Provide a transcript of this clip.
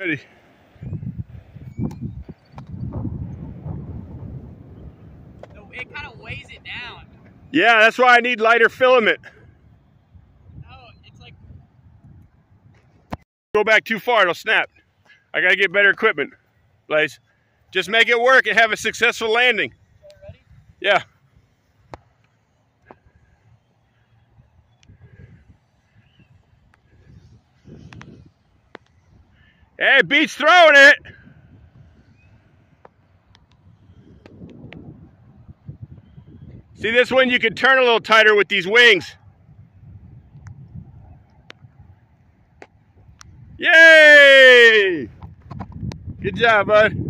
Ready. It kind of weighs it down. Yeah, that's why I need lighter filament. It's like. Go back too far, it'll snap. I gotta get better equipment, Blaze. Just make it work and have a successful landing. Ready? Yeah. Hey, Beats throwing it. See this one, you can turn a little tighter with these wings. Yay! Good job, bud.